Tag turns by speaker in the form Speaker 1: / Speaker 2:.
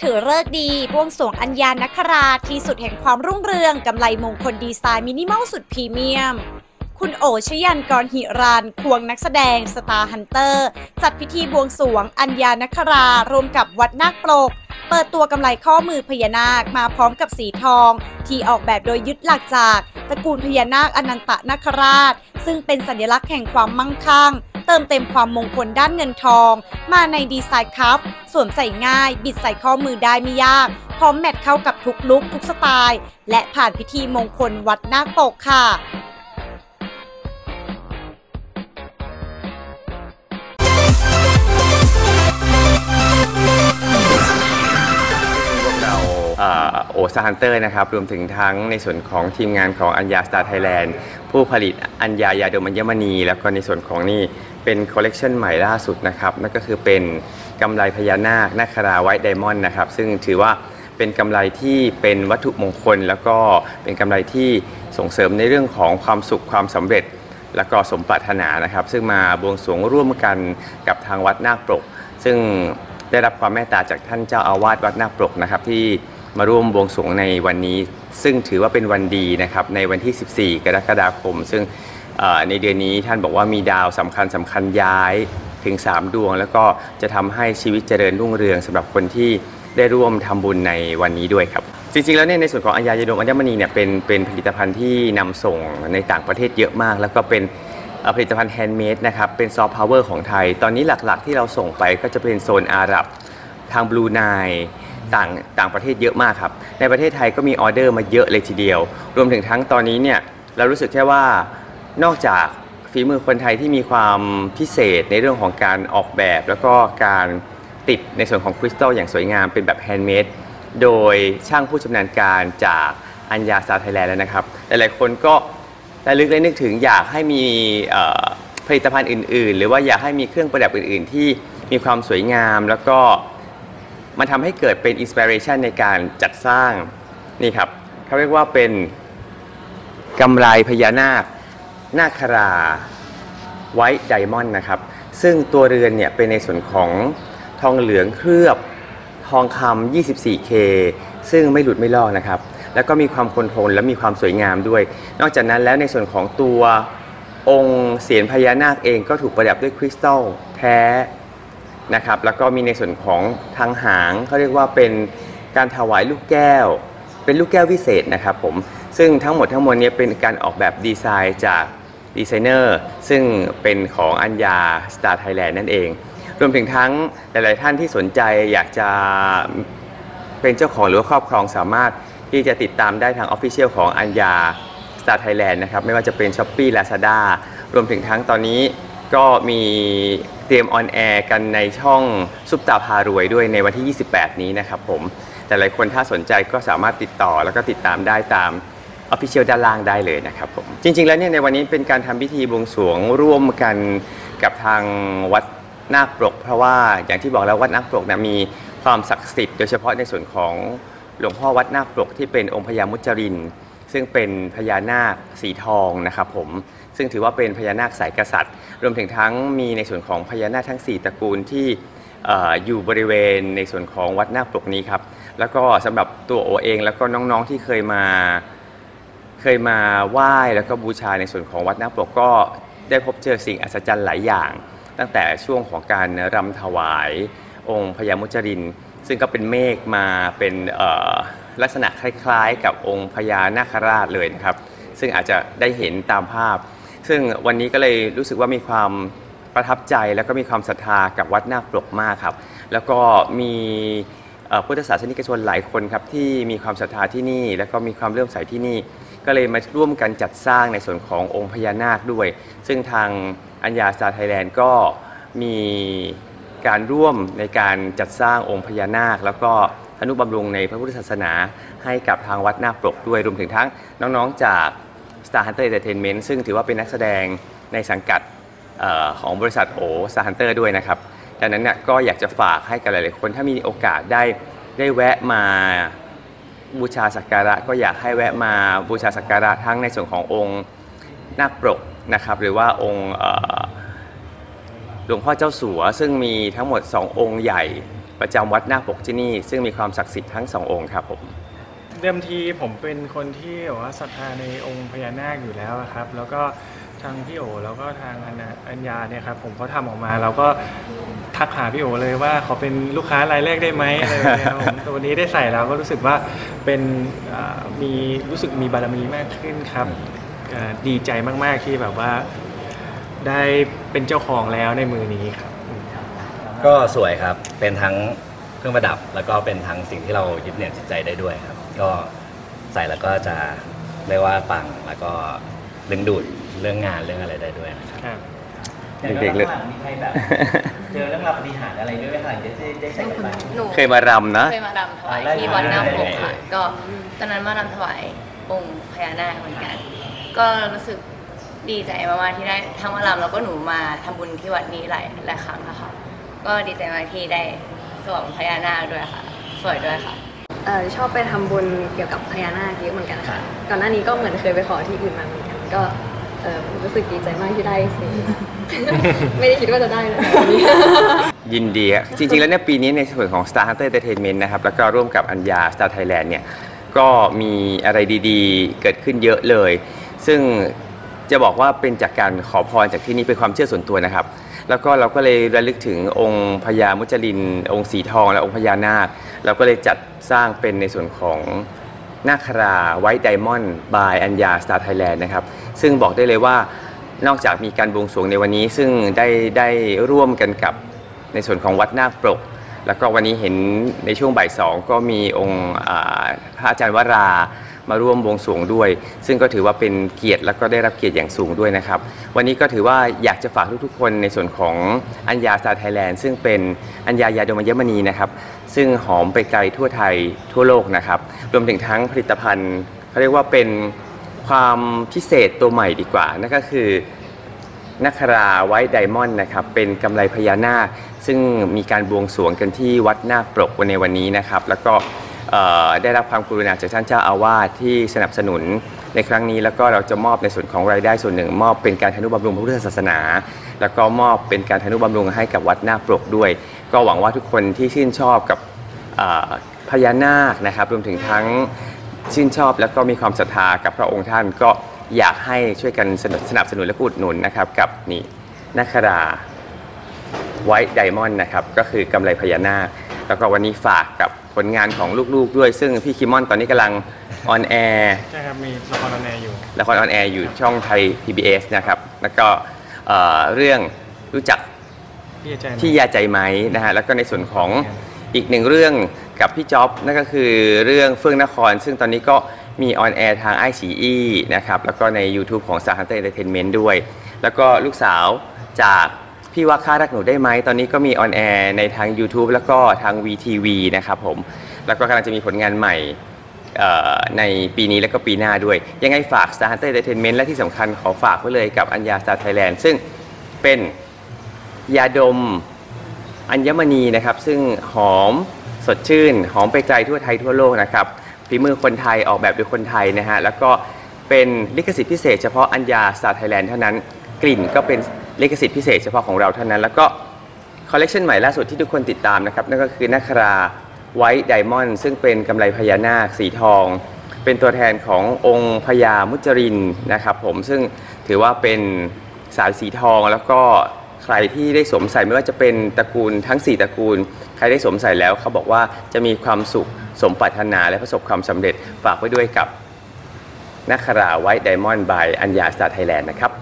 Speaker 1: ถือฤกษ์ดีบวงสรวง Anya NAKARA ที่สุดแห่งความรุ่งเรืองกำไลมงคลดีไซน์มินิมอลสุดพรีเมียม คุณโอชยันกรหิรันควงนักแสดงสตาร์ฮันเตอร์ จัดพิธีบวงสรวง Anya NAKARA ร่วมกับวัดนาคปรกเปิดตัวกำไลข้อมือพญานาคมาพร้อมกับสีทอง ที่ออกแบบโดยยึดหลักจากตระกูลพญานาคอนันตนาคราช ซึ่งเป็นสัญลักษณ์แห่งความมั่งคั่ง เติมเต็มความมงคลด้านเงินทอง มาในดีไซน์ cuff สวมใส่ง่าย บิดใส่ข้อมือได้ไม่ยาก พร้อม match เข้ากับทุกลุคทุกสไตล์ และผ่านพิธีมงคลวัดนาคปรกค่ะ
Speaker 2: โอ Star Hunter นะครับรวมถึงทั้งในส่วนของทีมงานของ Anya Star Thailand ผู้ผลิตอัญญายาดมอัญมณี แล้วก็ในส่วนของนี่เป็นคอลเลกชันใหม่ล่าสุดนะครับนั่นก็คือเป็นกำไลพญานาค NAKARA White Diamond นะครับซึ่งถือว่าเป็นกำไลที่เป็นวัตถุมงคล แล้วก็เป็นกำไลที่ส่งเสริมในเรื่องของความสุขความสำเร็จ แล้วก็สมปรารถนานะครับ ซึ่งมาบวงสรวงร่วมกันกับทางวัดนาคปรก ซึ่งได้รับความเมตตาจากท่านเจ้าอาวาสวัดนาคปรกนะครับที่ มาร่วมบวงสรวงในวันนี้ ซึ่งถือว่าเป็นวันดีนะครับในวันที่ 14 กรกฎาคม ซึ่งในเดือนนี้ท่านบอกว่ามีดาวสำคัญสำคัญย้ายถึง 3 ดวง แล้วก็จะทำให้ชีวิตเจริญรุ่งเรืองสำหรับคนที่ได้ร่วมทำบุญในวันนี้ด้วยครับ จริงๆแล้วเนี่ยในส่วนของอัญญายาดมอัญมณีเนี่ยเป็นเป็นผลิตภัณฑ์ที่นำส่งในต่างประเทศเยอะมาก แล้วก็เป็นผลิตภัณฑ์ handmade นะครับเป็นซอฟต์พาวเวอร์ของไทย ตอนนี้หลักๆที่เราส่งไปก็จะเป็นโซนอาหรับทางบลูไน ต่างต่างประเทศเยอะมากครับ ในประเทศไทยก็มีออเดอร์มาเยอะเลยทีเดียว รวมถึงทั้งตอนนี้เนี่ยเรารู้สึกแค่ว่านอกจากฝีมือคนไทยที่มีความพิเศษในเรื่องของการออกแบบ แล้วก็การติดในส่วนของคริสตัลอย่างสวยงามเป็นแบบ handmade โดยช่างผู้ชำนาญการจาก Anya Star Thailand แล้วนะครับ หลายๆคนก็ระลึกและนึกถึงอยากให้มีผลิตภัณฑ์อื่น ๆ หรือว่าอยากให้มีเครื่องประดับอื่น ๆ ที่มีความสวยงามแล้วก็ มันทำให้เกิดเป็นอินสปิเรชันในการจัดสร้างนี่ครับเขาเรียกว่าเป็นกำไรพญานาคนาคราไวท์ไดมอนด์นะครับ ซึ่งตัวเรือนเนี่ยเป็นในส่วนของทองเหลืองเคลือบทองคำ 24K ซึ่งไม่หลุดไม่ลอกนะครับ แล้วก็มีความคงทนและมีความสวยงามด้วย นอกจากนั้นแล้วในส่วนของตัวองค์เศียรพญานาคเองก็ถูกประดับด้วยคริสตัลแท้ นะครับแล้วก็มีในส่วนของทางหางเขาเรียกว่าเป็นการถวายลูกแก้ว เป็นลูกแก้ววิเศษนะครับผมซึ่งทั้งหมดทั้งมวลเนี้ยเป็นการออกแบบดีไซน์จากดีไซเนอร์ซึ่งเป็นของ Anya Star Thailand นั่นเอง รวมถึงทั้งหลาย ๆ ท่านที่สนใจอยากจะเป็นเจ้าของหรือครอบครองสามารถที่จะติดตามได้ทาง official ของ Anya Star Thailand นะครับไม่ว่าจะเป็น Shopee Lazada รวมถึงทั้งตอนนี้ ก็มีเตรียม on air กันในช่องซุปตาพารวยด้วยในวันที่ 28 นี้นะครับผม แต่หลายคนถ้าสนใจก็สามารถติดต่อแล้วก็ติดตามได้ตาม official ด้านล่างได้เลยนะครับผม จริง ๆ แล้วเนี่ยในวันนี้เป็นการทำพิธีบวงสรวงร่วมกันกับทางวัดนาคปรกเพราะว่าอย่างที่บอกแล้ววัดนาคปรกนะมีความศักดิ์สิทธิ์โดยเฉพาะในส่วนของหลวงพ่อวัดนาคปรกที่เป็นองค์พญามุจริน ซึ่งเป็นพญานาคสีทองนะครับผมซึ่งถือว่าเป็นพญานาคสายกษัตริย์ รวมถึงทั้งมีในส่วนของพญานาคทั้ง 4ตระกูลที่อยู่บริเวณในส่วนของวัดนาคปรกนี้ครับแล้วก็สำหรับตัวโอเองแล้วก็น้องๆที่เคยมาเคยมาไหว้แล้วก็บูชาในส่วนของวัดนาคปรกก็ได้พบเจอสิ่งอัศจรรย์หลายอย่าง ตั้งแต่ช่วงของการรำถวายองค์พญามุจริน ซึ่งก็เป็นเมฆมาเป็น ลักษณะคล้ายๆ กับองค์พญานาคราชเลยนะครับ ซึ่งอาจจะได้เห็นตามภาพ ซึ่งวันนี้ก็เลยรู้สึกว่ามีความประทับใจแล้วก็มีความศรัทธากับวัดนาคปรกมากครับ แล้วก็มีพุทธศาสนิกชนหลายคนครับที่มีความศรัทธาที่นี่ แล้วก็มีความเลื่อมใสที่นี่ ก็เลยมาร่วมกันจัดสร้างในส่วนขององค์พญานาคด้วย ซึ่งทางอัญญาสตาไทยแลนด์ก็มีการร่วมในการจัดสร้างองค์พญานาค แล้วก็ อนุบำรุงในพระพุทธศาสนาให้กับทางวัดนาปรกด้วยรวมถึงทั้งน้องๆจาก Star Hunter Entertainment ซึ่งถือว่าเป็นนักแสดงในสังกัดออของบริษัทโอ Star Hunter ด้วยนะครับ ดังนั้นเนี่ยก็อยากจะฝากให้กับหลายๆคนถ้ามีโอกาสได้ได้แวะมาบูชาสักการะก็อยากให้แวะมาบูชาสักการะทั้งในส่วนขององค์นาคปรกนะครับ หรือว่าองค์หลวงพ่อเจ้าสัวซึ่งมีทั้งหมด 2 องค์ใหญ่ ประจำวัดนาคปกที่นี่ ซึ่งมีความศักดิ์สิทธิ์ทั้งสององค์ครับผม
Speaker 3: เดิมทีผมเป็นคนที่ว่าศรัทธาในองค์พญานาคอยู่แล้วครับ แล้วก็ทางพี่โอแล้วก็ทางอัญญาเนี่ยครับผมเขาทำออกมาเราก็ทักหาพี่โอเลยว่าขอเป็นลูกค้ารายแรกได้ไหมอะไรแบบเนี้ยครับผมแต่วันนี้ได้ใส่แล้วก็รู้สึกว่าเป็นมีรู้สึกมีบารมีมากขึ้นครับดีใจมาก ๆ ที่แบบว่าได้เป็นเจ้าของแล้วในมือนี้ครับ
Speaker 4: ก็สวยครับ เป็นทั้งเครื่องประดับ แล้วก็เป็นทั้งสิ่งที่เรายึดเหนี่ยวจิตใจได้ด้วยครับ ก็ใส่แล้วก็จะเรียกว่าปังแล้วก็ดึงดูดเรื่องงานเรื่องอะไรได้ด้วยนะครับ
Speaker 3: ครับ
Speaker 2: เด็กๆเลย
Speaker 5: หลังๆมีใครแบบเจอเรื่องราวปฏิหารย์อะไรด้วยไหมคะถึงจะได้ใช้กันไป
Speaker 6: หนู
Speaker 2: เคยมารำนะ
Speaker 6: เคยมารำถวายที่วัดน้ำปกค่ะก็ตอนนั้นมารำถวายองค์พญานาคเหมือนกัน ก็รู้สึกดีใจมากๆที่ได้ทั้งมารำแล้วก็หนูมาทำบุญที่วัดนี้หลายหลายครั้งแล้วค่ะ ก็ดีใจมากที่ได้สวมพญานาคด้วยค่ะ สวยด้วยค่ะ
Speaker 7: เออชอบไปทำบุญเกี่ยวกับพญานาคเยอะเหมือนกันค่ะ ก่อนหน้านี้ก็เหมือนเคยไปขอที่อื่นมาเหมือนกัน ก็เออรู้สึกดีใจมากที่ได้สิไม่ได้คิดว่าจะได้เลยวันนี้
Speaker 2: ยินดีครับจริงๆ แล้วเนี่ยปีนี้ในส่วนของ Star Hunter Entertainment นะครับแล้วก็ร่วมกับอัญญา Star Thailand เนี่ยก็มีอะไรดีๆ เกิดขึ้นเยอะเลย ซึ่ง จะบอกว่าเป็นจากการขอพรจากที่นี่เป็นความเชื่อส่วนตัวนะครับ แล้วก็เราก็เลยระลึกถึงองค์พญามุจลิน องค์สีทอง และองค์พญานาค เราก็เลยจัดสร้างเป็นในส่วนของนาคราไวท์ไดมอนด์บายอัญญาสตาร์ไทยแลนด์นะครับ ซึ่งบอกได้เลยว่านอกจากมีการบวงสรวงในวันนี้ ซึ่งได้ได้ร่วมกันกับในส่วนของวัดนาคปรก แล้วก็วันนี้เห็นในช่วงบ่ายสองก็มีองค์พระอาจารย์วรา มาร่วมบวงสวงด้วย ซึ่งก็ถือว่าเป็นเกียรติแล้วก็ได้รับเกียรติอย่างสูงด้วยนะครับ วันนี้ก็ถือว่าอยากจะฝากทุกๆ คนในส่วนของอัญญาสตาไทยแลนด์ซึ่งเป็นอัญญายาดมยมณีนะครับซึ่งหอมไปไกลทั่วไทยทั่วโลกนะครับรวมถึงทั้งผลิตภัณฑ์เขาเรียกว่าเป็นความพิเศษตัวใหม่ดีกว่านั่นก็คือนัคราไว้ไดมอนด์นะครับเป็นกำไรพญานาคซึ่งมีการบวงสรวงกันที่วัดนาคปรกในวันนี้นะครับ แล้วก็ ได้รับความกรุณาจากท่านเจ้าอาวาสที่สนับสนุนในครั้งนี้แล้วก็เราจะมอบในส่วนของรายได้ส่วนหนึ่ง มอบเป็นการทนุบำรุงพระพุทธศาสนา แล้วก็มอบเป็นการทนุบำรุงให้กับวัดนาคปรกด้วย ก็หวังว่าทุกคนที่ชื่นชอบกับพญานาคนะครับรวมถึงทั้งชื่นชอบแล้วก็มีความศรัทธากับพระองค์ท่านก็อยากให้ช่วยกันสนับสสนุนและก็อุดหนุนนะครับกับนี่นัคราไวท์ไดมอนด์นะครับก็คือกำไรพญานาค แล้วก็วันนี้ฝากกับ ผลงานของลูกๆด้วย ซึ่งพี่คิมอนตอนนี้กำลังออนแอร์
Speaker 3: ใช่ครับ มีละครออนแอร์อยู่
Speaker 2: ละครออนแอร์อยู่ช่องไทย PBS นะครับ แล้วก็เอ่อเรื่องรู้จัก
Speaker 3: พี่อาจารย์
Speaker 2: ที่ยาใจไหมนะฮะแล้วก็ในส่วนของอีกหนึ่งเรื่องกับพี่จ๊อบนั่นก็คือเรื่องเฟื่องนคร ซึ่งตอนนี้ก็มีออนแอร์ทางไอซีอีนะครับ แล้วก็ใน YouTube ของ s a r Hunter Entertainment ด้วย แล้วก็ลูกสาวจาก พี่ว่าค่ารักหนูได้ไหมตอนนี้ก็มีออนแอร์ในทาง YouTube แล้วก็ทาง VTV นะครับผม แล้วก็กำลังจะมีผลงานใหม่ในปีนี้และก็ปีหน้าด้วย ยังไงฝาก Star Hunter Entertainment และที่สำคัญขอฝากไว้เลยกับอัญญา Star Thailand ซึ่งเป็นยาดมอัญมณีนะครับ ซึ่งหอมสดชื่น หอมไปไกลทั่วไทยทั่วโลกนะครับฝีมือคนไทยออกแบบโดยคนไทยนะฮะแล้วก็เป็นลิขสิทธิ์พิเศษเฉพาะอัญญา Star Thailand เท่านั้นกลิ่นก็เป็น ลิขสิทธิ์พิเศษเฉพาะของเราเท่านั้น แล้วก็คอลเลกชันใหม่ล่าสุดที่ทุกคนติดตามนะครับนั่นก็คือ NAKARA White Diamond ซึ่งเป็นกำไลพญานาคสีทอง เป็นตัวแทนขององค์พญามุจลินท์นะครับผมซึ่งถือว่าเป็นสายสีทองแล้วก็ใครที่ได้สวมใส่ไม่ว่าจะเป็นตระกูลทั้ง 4 ตระกูล ใครได้สวมใส่แล้วเขาบอกว่าจะมีความสุขสมปรารถนาและประสบความสำเร็จฝากไว้ด้วยกับ NAKARA White Diamond by Anya Star Thailand นะครับ